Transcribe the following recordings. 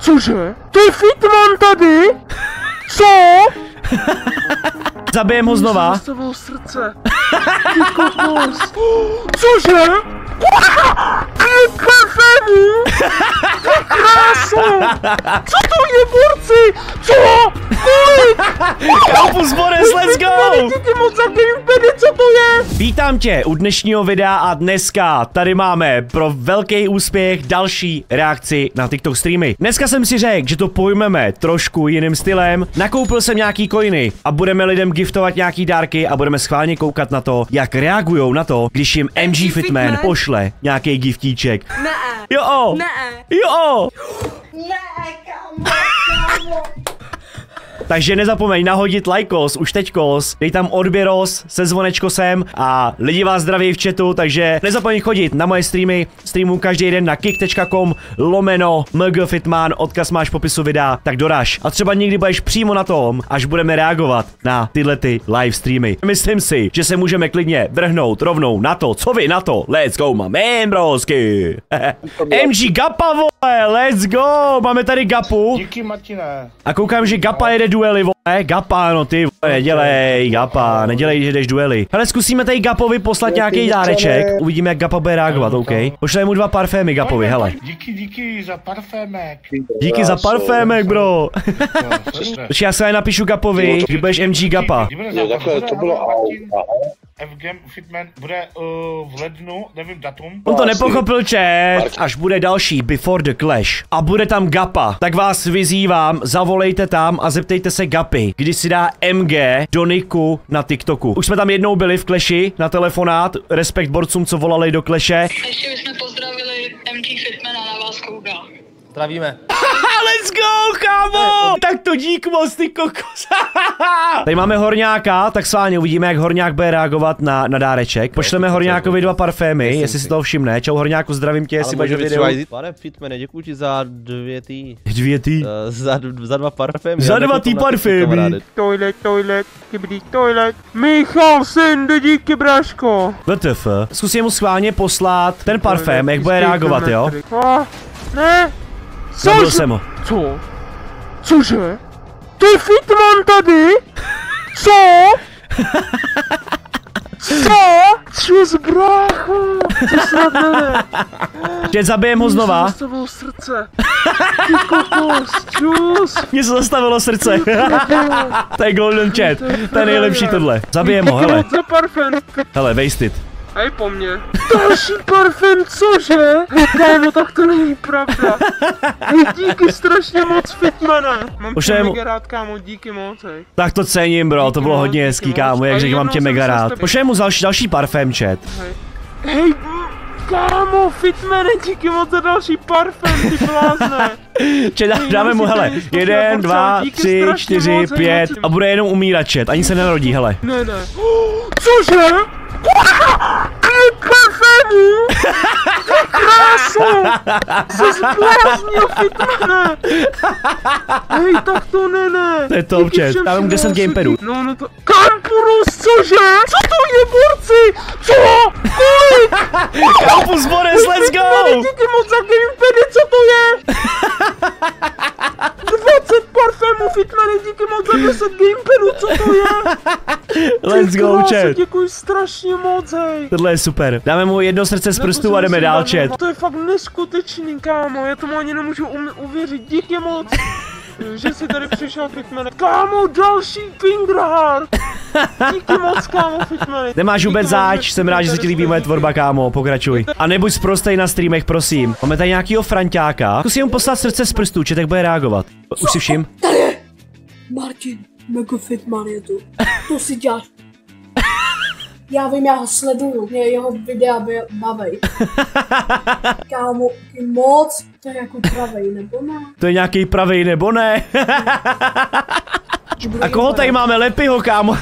Cože? To je Fitman tady? Co? Zabijem ho znova. Srdce. Ty kokos. Cože? Co to je, borci? Co? Kolik? Campus Boris, let's go! Díky moc za co to je? Vítám tě u dnešního videa a dneska tady máme pro velký úspěch další reakci na TikTok streamy. Dneska jsem si řekl, že to pojmeme trošku jiným stylem. Nakoupil jsem nějaký coiny a budeme lidem giftovat nějaký dárky a budeme schválně koukat na to, jak reagují na to, když jim MG Fitman Fitman pošle nějaký giftíček. Ne, Jo! ne, Jo! ne, kámo, kámo. Takže nezapomeň nahodit lajkos, už teďkos, dej tam odběros se zvonečkosem a lidi vás zdraví v chatu, takže nezapomeň chodit na moje streamy, streamu každý den na kick.com lomeno mgfitman, odkaz máš v popisu videa, tak doraž. A třeba někdy budeš přímo na tom, až budeme reagovat na tyhle ty live streamy. Myslím si, že se můžeme klidně vrhnout rovnou na to, co vy na to, let's go, my man. MG Gapa, vole, let's go, máme tady Gapu. Díky Martine. A koukám, že Gapa jede duely, vole. Gapa, no ty vole, nedělej, Gapa, nedělej, že jdeš duely. Hele, zkusíme tady Gapovi poslat nějaký dáreček. Uvidíme, jak Gapa bude reagovat, OK? Pošlej mu dva parfémy Gapovi, hele. Díky, díky za parfémek. Díky za parfémek, bro. Takže já se aj napíšu Gapovi, že budeš MG Gapa. Jo, takhle to bylo ale FGM Fitman bude uh, v lednu, nevím datum. On to nepochopil chat, až bude další Before the Clash a bude tam Gapa, tak vás vyzývám, zavolejte tam a zeptejte se Gapy, kdy si dá MG do Niku na TikToku. Už jsme tam jednou byli v Clashi na telefonát, respekt borcům, co volali do Claše. Ještě bychom pozdravili MG Fitmana na vás kouká. Zdravíme. Let's go, kámo! Tak to dík moc, ty kokos. Tady máme Horňáka, tak sváně uvidíme, jak Horňák bude reagovat na, na dáreček. Pošleme Horňákovi dva parfémy, jestli si toho všimne. Čau Horňáku, zdravím tě, jestli budeš do videu. Pane Fitmane, děkuji ti za dvě tý, Dvě ty. uh, za, za dva parfémy. Za dva ty TikTok, parfémy. Toilet, toilet, kybdí, toilet. Michal, synde, díky, bráško. WTF. Zkusím mu schválně poslat ten parfém, jak bude reagovat, jo? Ah, ne. Zabil jsem ho. Co? Cože? To je Fitman tady? Co? Co? Čus, brácho? To snad ne. Že zabijem ho znova. Zastavil srdce. Ty kokos, čus. Mně se zastavilo srdce. to je golden chat. To je nejlepší tohle. Zabijem ho, hele. Hele, wasted. Hej po mně. Další parfém, cože? Kámo, tak to není pravda. Hej, díky strašně moc, Fitmane. Mám Už tě je mu- mega rád, kámo, díky moc, hej. Tak to cením, bro, to bylo moc, hodně díky hezký, kámo, jak řekl, mám tě mega rád. Pošlej mu další, další parfém, chat. Hej, mm, kámo, Fitmane, díky moc za další parfém, ty blázne. Chat, dáme mu, hele, jeden, dva, díky tři, čtyři, moc, hej, pět a bude jenom umírat chat, ani se nenarodí, hele. Ne, ne. Cože? Ty! Jsi zbláznil, Fitmane! Hej, tak to ne, ne. To je top, chat. všem Dávám 10 všem gamepadů. No, no to... Kampurus, cože? Co to je, borci? Co? Kolik? Campus Boris, let's go! díky moc za gamepady, co to je? 20 parfémů, Fitmane, díky moc za 10 gamepadů, co to je? Let's go, chat. Děkuji strašně moc, hej. Tohle je super. Dáme mu jedno srdce z prstů a jdeme dál, chat. To je fakt neskutečný, kámo, já tomu ani nemůžu uvěřit, díky moc. Že jsi tady přišel, Fitmane. Kámo, další fingerheart. Díky moc, kámo, Fitmane. Nemáš vůbec záč, jsem rád, že se ti líbí jste, moje tvorba, kámo, pokračuj. A nebuď zprostej na streamech, prosím. Máme tady nějakýho franťáka. Zkusím mu poslat srdce z prstů, či tak bude reagovat. Už si všim? Tady je! Martin, Mega Fitman je tu. To si děláš. Já vím, já ho sleduju, mě jeho videa by bavej. Kámo, ty moc, to je jako pravej, nebo ne? To je nějaký pravý nebo ne? A koho tady máme? Lepyho, kámo.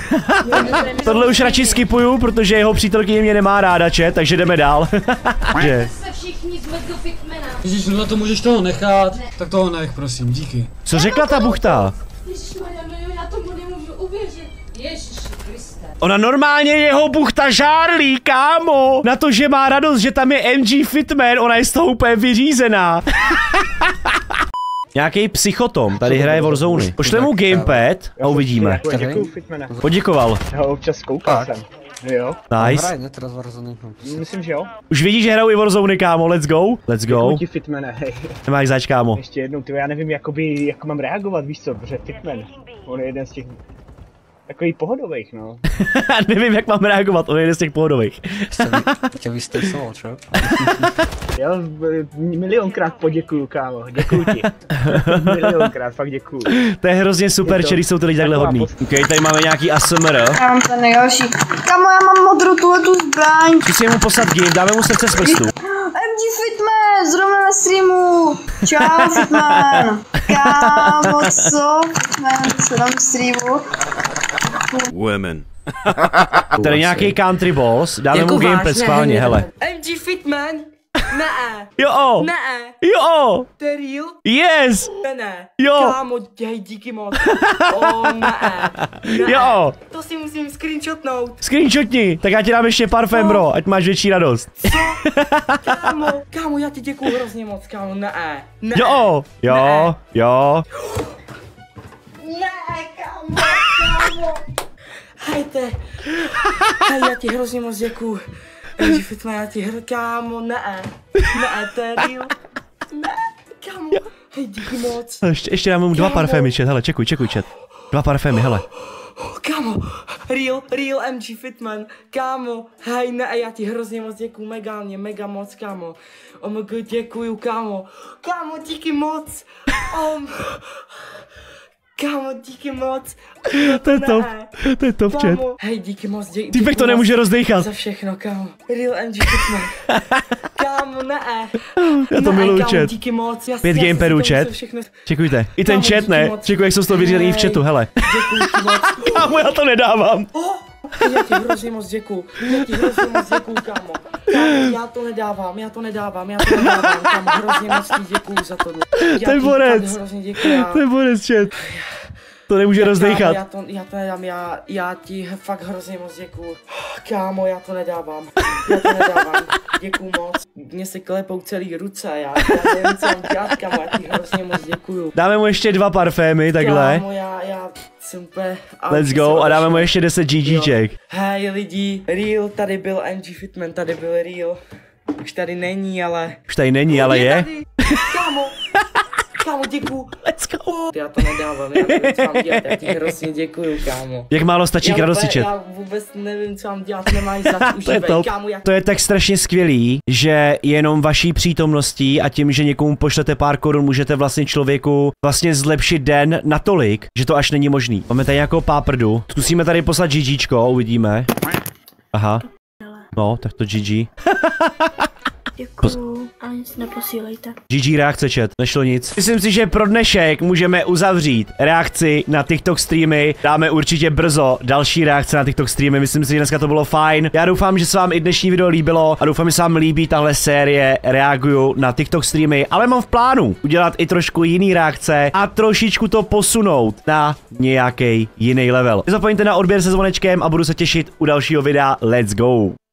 Tohle už radši skipuju, protože jeho přítelkyně mě nemá ráda, če, takže jdeme dál. že? Se všichni z Mega Fitmana. Ježíš, no to můžeš toho nechat, tak toho nech, prosím, díky. Co řekla ta buchta? Ježišmarja, no jo, já tomu nemůžu uvěřit. Ježiši Kriste. Ona normálně jeho buchta žárlí, kámo. Na to, že má radost, že tam je MG Fitman, ona je z toho úplně vyřízená. Nějaký psychotom, tady hraje Warzone. Pošle mu gamepad a uvidíme. Poděkoval. Já ho občas koukal jsem. Jo, Nice. Hraje teda z Warzone. no. myslím, že jo. Už vidíš, že hrajou i Warzone, kámo, let's go. Let's go. Ti, Fitmane, hej. Nemáš zač, kámo. Ještě jednou, ty já nevím, jakoby, jak mám reagovat, víš co, protože Fitman, on je jeden z těch takových pohodových, no. Nevím, jak mám reagovat, on je jeden z těch pohodových. Tě vystresoval, čo? Já milionkrát poděkuju, kámo, děkuju ti. milionkrát, fakt děkuju. To je hrozně super, že když jsou to lidi takhle post- Ok, tady máme nějaký ASMR. Já mám ten nejhorší. Kamo, já mám modrou tuhle tu zbraň. Zkusíme mu poslat game, dáme mu srdce z prstu. MG Fitman, zrovna na streamu. Čau Fitman. Kámo, co? Fitman, co tam streamu? Tady nějaký country boss, dáme mu gamepad schválně, hele. MG Fitman? Ne, Jo, ne, jo, to je real? yes, Ne, ne. Jo. Kámo, děj, díky moc. O, ne, ne. jo. To si musím screenshotnout. Screenshotni, tak já ti dám ještě parfém, bro, ať máš větší radost. Kámo, kámo, já ti děkuju hrozně moc, kámo, ne, ne. Jo, jo, jo. Ne, Hejte. Hej, já ti hrozně moc děkuju. MG Fitman, já ti hr, kámo, ne, ne, to je. Ne, kámo, hej, díky moc. Ještě, ještě dáme mu dva parfémy, chat, hele, čekuj, čekuj, chat. Dva parfémy, hele. Kámo, real, real MG Fitman, kámo, hej, ne, já ti hrozně moc děkuju, megálně, mega moc, kámo. OMG, děkuju, kámo, kámo, díky moc. Um, kámo, díky moc. To je top, to je top, chat. Hej, díky moc, dě, Týpek to nemůže rozdechat. Za všechno, kámo. Real MG Fitman. kámo, ne. Já to ne, miluju, kámo, chat. díky moc. Já, Pět gamepadů, to musím chat. Všechno... Čekujte. I ten Kámo, chat, díky ne? moc. Čekuj, jak jsou z toho vyřízený v chatu, hele. Děkuju ti moc. Kámo, já to nedávám. Já ti hrozně moc děkuju. Já ti hrozně moc děkuju, kámo. Kámo, já to nedávám, já to nedávám, já to nedávám, kámo. Hrozně moc ti děkuju za. Já To je borec. Já, To je bonus, chat. To nemůže kámo, rozdechat. já to, já to nedám, já, já ti fakt hrozně moc děkuju. Kámo, já to nedávám. Já to nedávám. Děkuju moc. Mně se klepou celý ruce, já, já nevím, co mám dělat, kámo, já ti hrozně moc děkuju. Dáme mu ještě dva parfémy, takhle. Kámo, já, já jsem úplně... Let's go a dáme mu ještě 10 GGček. Hej lidi, Real, tady byl MG Fitman, tady byl Real. Už tady není, ale... Už tady není, ale je. tady. Kámo, kámo, děkuju. Let's go. Já to nedávám, já nevím, co mám dělat, já ti hrozně děkuju, kámo. Jak málo stačí já, k radosti, chat. já vůbec nevím, co mám dělat, nemáš za To je užívej, top. kámo, jak... To je tak strašně skvělý, že jenom vaší přítomností a tím, že někomu pošlete pár korun, můžete vlastně člověku vlastně zlepšit den natolik, že to až není možný. Máme tady nějakou páprdu. Zkusíme tady poslat GGčko, uvidíme. Aha. No, tak to GG. Děkuju. A nic neposílejte. GG reakce chat, nešlo nic. Myslím si, že pro dnešek můžeme uzavřít reakci na TikTok streamy. Dáme určitě brzo další reakce na TikTok streamy. Myslím si, že dneska to bylo fajn. Já doufám, že se vám i dnešní video líbilo a doufám, že se vám líbí tahle série reaguju na TikTok streamy, ale mám v plánu udělat i trošku jiný reakce a trošičku to posunout na nějaký jiný level. Nezapomeňte na odběr se zvonečkem a budu se těšit u dalšího videa. Let's go!